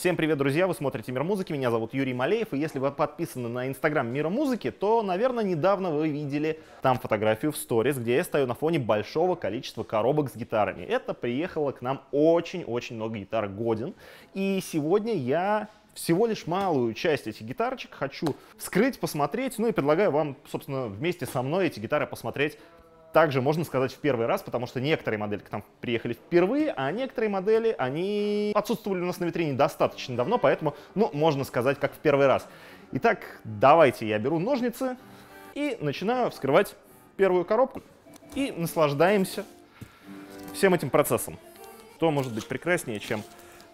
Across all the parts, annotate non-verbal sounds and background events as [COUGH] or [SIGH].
Всем привет, друзья! Вы смотрите Мир музыки. Меня зовут Юрий Малеев. И если вы подписаны на инстаграм Мира музыки, то, наверное, недавно вы видели там фотографию в сторис, где я стою на фоне большого количества коробок с гитарами. Это приехало к нам очень-очень много гитар Годин. И сегодня я всего лишь малую часть этих гитарочек хочу вскрыть, посмотреть, ну и предлагаю вам, собственно, вместе со мной эти гитары посмотреть также можно сказать в первый раз, потому что некоторые модели к нам приехали впервые, а некоторые модели, они отсутствовали у нас на витрине достаточно давно, поэтому, ну, можно сказать, как в первый раз. Итак, давайте я беру ножницы и начинаю вскрывать первую коробку. И наслаждаемся всем этим процессом. Что может быть прекраснее, чем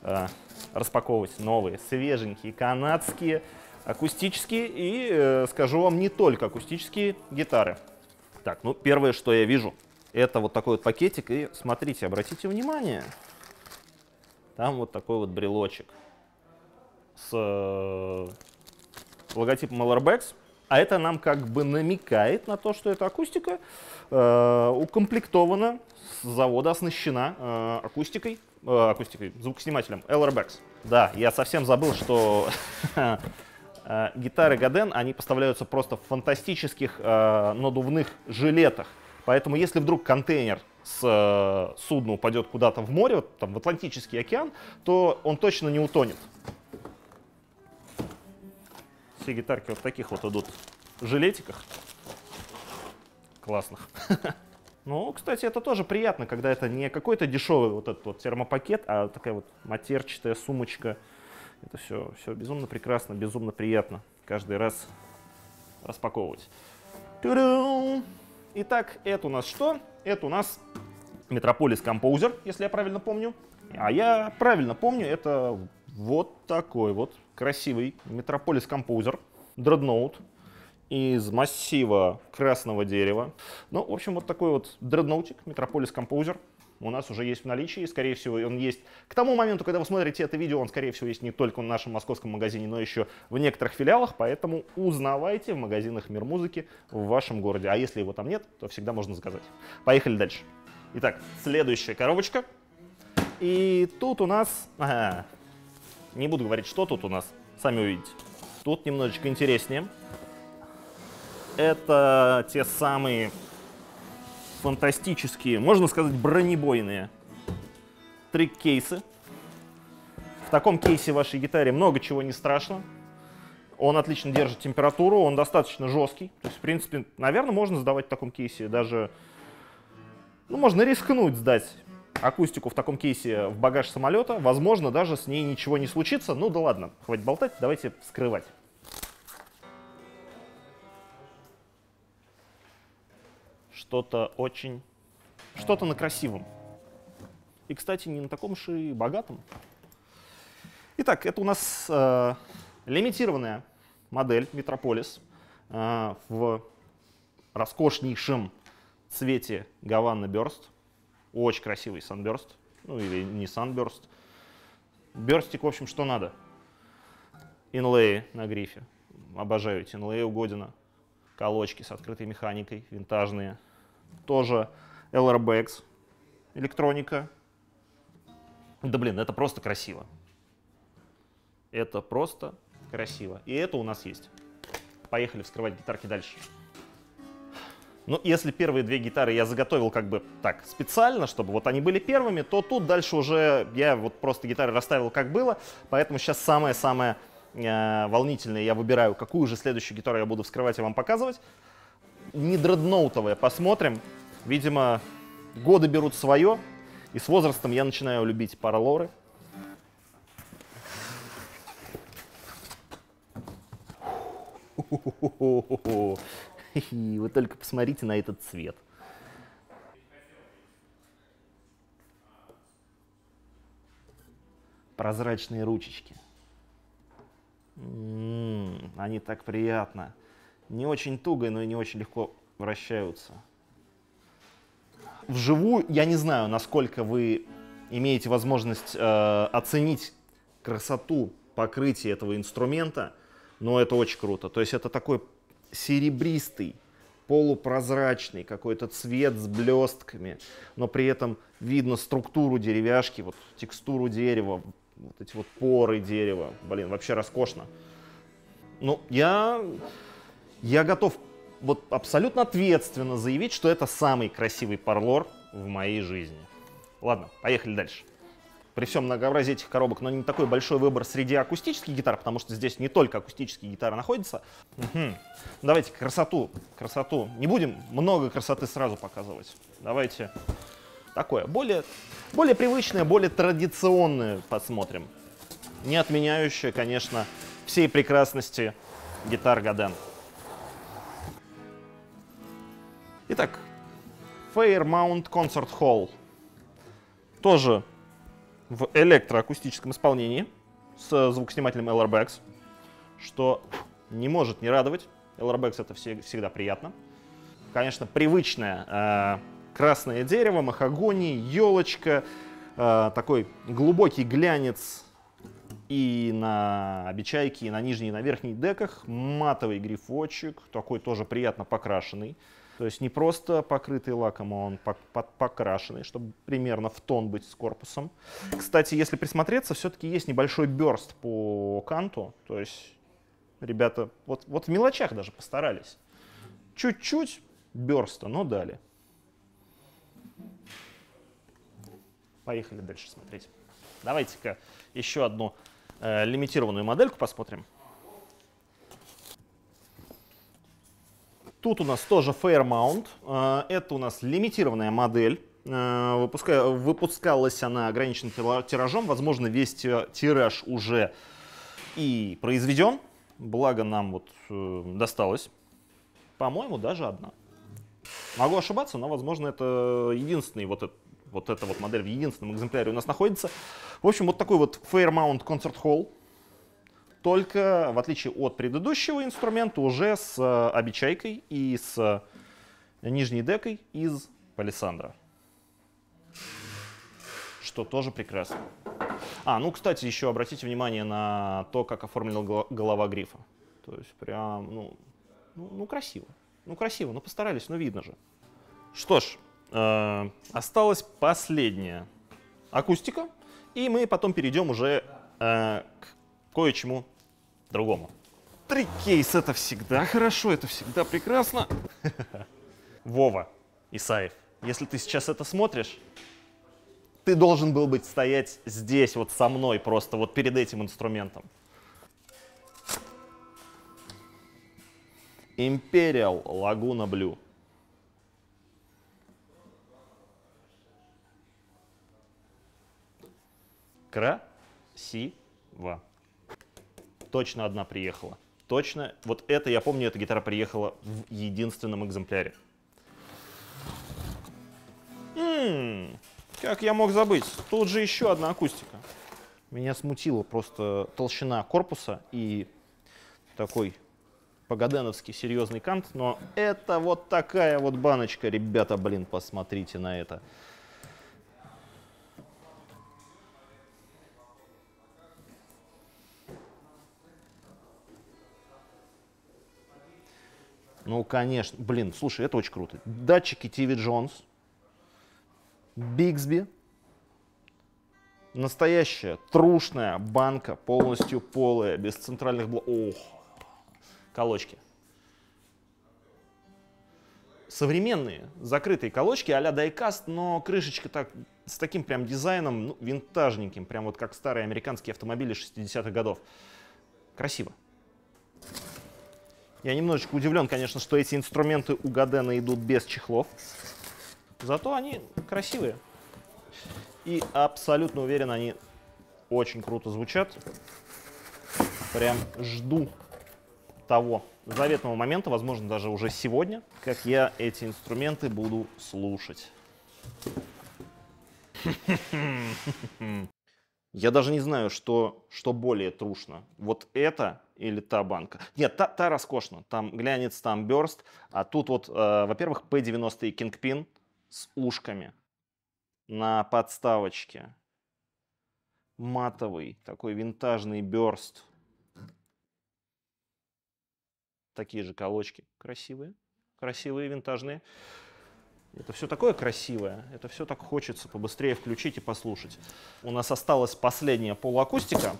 э, распаковывать новые, свеженькие, канадские, акустические и, э, скажу вам, не только акустические гитары. Так, ну первое, что я вижу, это вот такой вот пакетик. И смотрите, обратите внимание, там вот такой вот брелочек с э, логотипом LRBX. А это нам как бы намекает на то, что эта акустика э, укомплектована с завода, оснащена э, акустикой, э, акустикой, звукоснимателем LRBX. Да, я совсем забыл, что [LAUGHS] гитары Гаден, они поставляются просто в фантастических э, надувных жилетах. Поэтому если вдруг контейнер с э, судна упадет куда-то в море, вот, там, в Атлантический океан, то он точно не утонет. Все гитарки вот таких вот идут в жилетиках. Классных. [LAUGHS] Ну, кстати, это тоже приятно, когда это не какой-то дешевый вот этот вот термопакет, а такая вот матерчатая сумочка это все, все безумно прекрасно, безумно приятно каждый раз распаковывать. Итак, это у нас что? Это у нас Metropolis Composer, если я правильно помню. А я правильно помню, это вот такой вот красивый Metropolis Composer Dreadnought из массива красного дерева. Ну, в общем, вот такой вот дредноутик Metropolis Composer у нас уже есть в наличии. Скорее всего, он есть к тому моменту, когда вы смотрите это видео, он, скорее всего, есть не только в нашем московском магазине, но еще в некоторых филиалах. Поэтому узнавайте в магазинах Мир музыки в вашем городе. А если его там нет, то всегда можно заказать. Поехали дальше. Итак, следующая коробочка. И тут у нас... Ага, не буду говорить, что тут у нас. Сами увидите. Тут немножечко интереснее. Это те самые фантастические, можно сказать, бронебойные трик-кейсы. В таком кейсе вашей гитаре много чего не страшно. Он отлично держит температуру, он достаточно жесткий. То есть, в принципе, наверное, можно сдавать в таком кейсе даже... Ну, можно рискнуть сдать акустику в таком кейсе в багаж самолета. Возможно, даже с ней ничего не случится. Ну да ладно, хватит болтать, давайте вскрывать. Что-то очень, что-то на красивом. И, кстати, не на таком уж и богатом. Итак, это у нас э, лимитированная модель Metropolis э, в роскошнейшем цвете Гаванна Burst. Очень красивый Sunburst, ну или не Sunburst. Берстик, в общем, что надо. Инлеи на грифе. Обожаю эти инлеи у Година. Колочки с открытой механикой, винтажные тоже LRBX, электроника. Да блин, это просто красиво. Это просто красиво. И это у нас есть. Поехали вскрывать гитарки дальше. Ну, если первые две гитары я заготовил как бы так специально, чтобы вот они были первыми, то тут дальше уже я вот просто гитары расставил как было. Поэтому сейчас самое-самое э, волнительное я выбираю, какую же следующую гитару я буду вскрывать и вам показывать не дредноутовая. Посмотрим. Видимо, годы берут свое, и с возрастом я начинаю любить паралоры. Вы только посмотрите на этот цвет. Прозрачные ручечки. М -м -м, они так приятно не очень туго, но и не очень легко вращаются. Вживую я не знаю, насколько вы имеете возможность э, оценить красоту покрытия этого инструмента, но это очень круто. То есть это такой серебристый, полупрозрачный какой-то цвет с блестками, но при этом видно структуру деревяшки, вот текстуру дерева, вот эти вот поры дерева. Блин, вообще роскошно. Ну, я, я готов вот абсолютно ответственно заявить, что это самый красивый парлор в моей жизни. Ладно, поехали дальше. При всем многообразии этих коробок, но не такой большой выбор среди акустических гитар, потому что здесь не только акустические гитары находятся. Угу. Давайте красоту, красоту. Не будем много красоты сразу показывать. Давайте такое, более, более привычное, более традиционное посмотрим. Не отменяющее, конечно, всей прекрасности гитар Гаден. Итак, Fairmount Concert Hall. Тоже в электроакустическом исполнении с звукоснимателем LRBX, что не может не радовать. LRBX это всегда приятно. Конечно, привычное э, красное дерево, махагони, елочка, э, такой глубокий глянец и на обечайке, и на нижней, и на верхней деках, матовый грифочек, такой тоже приятно покрашенный. То есть не просто покрытый лаком, а он покрашенный, чтобы примерно в тон быть с корпусом. Кстати, если присмотреться, все-таки есть небольшой берст по канту. То есть ребята вот, вот в мелочах даже постарались. Чуть-чуть берста, но дали. Поехали дальше смотреть. Давайте-ка еще одну э, лимитированную модельку посмотрим. Тут у нас тоже Fairmount. Э, это у нас лимитированная модель. Э, выпуска... Выпускалась она ограниченным тиражом. Возможно, весь тираж уже и произведен. Благо нам вот э, досталось. По-моему, даже одна. Могу ошибаться, но, возможно, это единственный вот, это, вот эта вот модель в единственном экземпляре у нас находится. В общем, вот такой вот Fairmount Concert Hall только в отличие от предыдущего инструмента уже с э, обечайкой и с нижней декой из палисандра. Что тоже прекрасно. А, ну, кстати, еще обратите внимание на то, как оформлена голова грифа. То есть прям, ну, ну, ну красиво. Ну, красиво, ну постарались, ну видно же. Что ж, э, осталась последняя акустика, и мы потом перейдем уже э, к кое-чему другому. Трикейс это всегда хорошо, это всегда прекрасно. [LAUGHS] Вова, Исаев, если ты сейчас это смотришь, ты должен был быть стоять здесь вот со мной просто вот перед этим инструментом. Imperial Laguna Blue. Красиво точно одна приехала. Точно, вот это, я помню, эта гитара приехала в единственном экземпляре. Ммм, как я мог забыть? Тут же еще одна акустика. Меня смутила просто толщина корпуса и такой погоденовский серьезный кант, но это вот такая вот баночка, ребята, блин, посмотрите на это. Ну, конечно. Блин, слушай, это очень круто. Датчики TV Jones, Bixby, настоящая трушная банка, полностью полая, без центральных блоков. Ох, колочки. Современные закрытые колочки а-ля дайкаст, но крышечка так, с таким прям дизайном, ну, винтажненьким, прям вот как старые американские автомобили 60-х годов. Красиво. Я немножечко удивлен, конечно, что эти инструменты у Гадена идут без чехлов. Зато они красивые. И абсолютно уверен, они очень круто звучат. Прям жду того заветного момента, возможно, даже уже сегодня, как я эти инструменты буду слушать. [LAUGHS] Я даже не знаю, что, что более трушно. Вот это или та банка. Нет, та, та роскошна. Там глянец, там берст. А тут вот, э, во-первых, P90 и Kingpin с ушками на подставочке. Матовый, такой винтажный берст. Такие же колочки красивые. Красивые, винтажные. Это все такое красивое, это все так хочется побыстрее включить и послушать. У нас осталась последняя полуакустика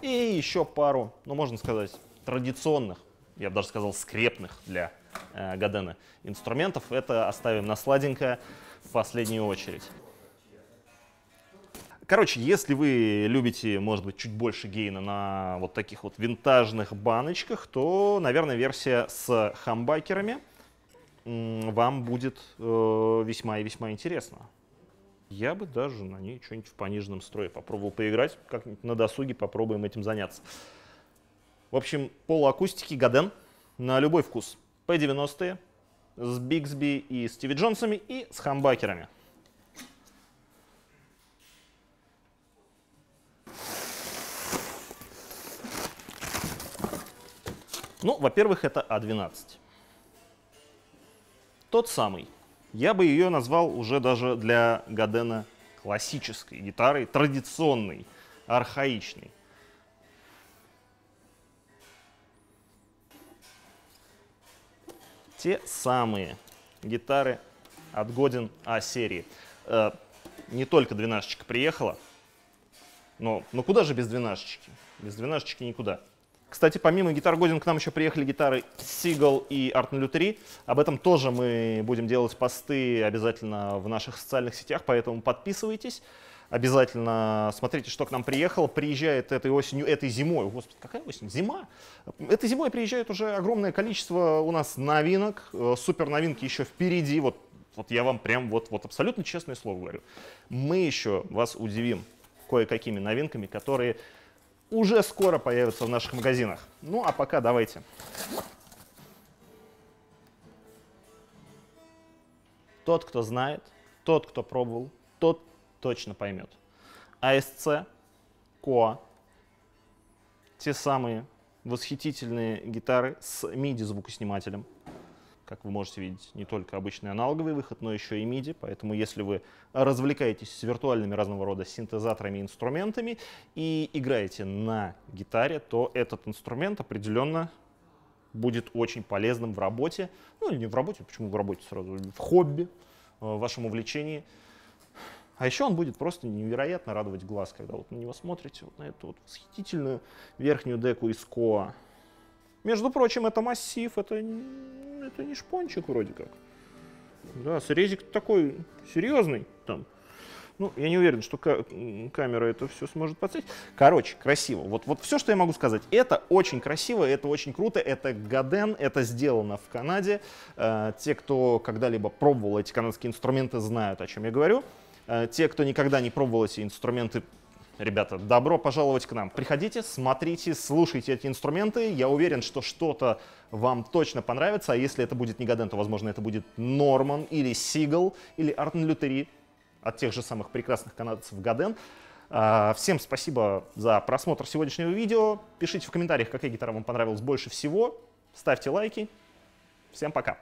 и еще пару, ну можно сказать, традиционных, я бы даже сказал скрепных для э, Гадена инструментов. Это оставим на сладенькое в последнюю очередь. Короче, если вы любите, может быть, чуть больше гейна на вот таких вот винтажных баночках, то, наверное, версия с хамбакерами вам будет э, весьма и весьма интересна. Я бы даже на ней что-нибудь в пониженном строе попробовал поиграть, как-нибудь на досуге попробуем этим заняться. В общем, полуакустики Гаден на любой вкус. P90 с Бигсби и Стиви Джонсами и с хамбакерами. Ну, во-первых, это А12. Тот самый. Я бы ее назвал уже даже для Гадена классической гитарой, традиционной, архаичной. Те самые гитары от Годин А-серии. Э, не только двенадцаточка приехала, но, но куда же без двенадцаточки? Без двенадцаточки никуда. Кстати, помимо гитар Годин к нам еще приехали гитары Seagull и Art 03. Об этом тоже мы будем делать посты обязательно в наших социальных сетях, поэтому подписывайтесь. Обязательно смотрите, что к нам приехало. Приезжает этой осенью, этой зимой. Господи, какая осень? Зима. Этой зимой приезжает уже огромное количество у нас новинок. Э, супер новинки еще впереди. Вот, вот я вам прям вот, вот абсолютно честное слово говорю. Мы еще вас удивим кое-какими новинками, которые уже скоро появятся в наших магазинах. Ну а пока давайте. Тот, кто знает, тот, кто пробовал, тот точно поймет. ASC, Коа, те самые восхитительные гитары с MIDI звукоснимателем – как вы можете видеть, не только обычный аналоговый выход, но еще и MIDI. Поэтому если вы развлекаетесь с виртуальными разного рода синтезаторами, инструментами и играете на гитаре, то этот инструмент определенно будет очень полезным в работе. Ну или не в работе, почему в работе сразу, в хобби, э, в вашем увлечении. А еще он будет просто невероятно радовать глаз, когда вот на него смотрите, вот на эту вот восхитительную верхнюю деку из Коа. Между прочим, это массив, это, это не шпончик вроде как. Да, срезик такой серьезный там. Ну, я не уверен, что камера это все сможет подсветить. Короче, красиво. Вот, вот все, что я могу сказать. Это очень красиво, это очень круто. Это Гаден, это сделано в Канаде. Э, те, кто когда-либо пробовал эти канадские инструменты, знают, о чем я говорю. Э, те, кто никогда не пробовал эти инструменты, Ребята, добро пожаловать к нам. Приходите, смотрите, слушайте эти инструменты. Я уверен, что что-то вам точно понравится. А если это будет не Гаден, то, возможно, это будет Норман или Сигал или Артен Лютери от тех же самых прекрасных канадцев Гаден. А, всем спасибо за просмотр сегодняшнего видео. Пишите в комментариях, какая гитара вам понравилась больше всего. Ставьте лайки. Всем пока.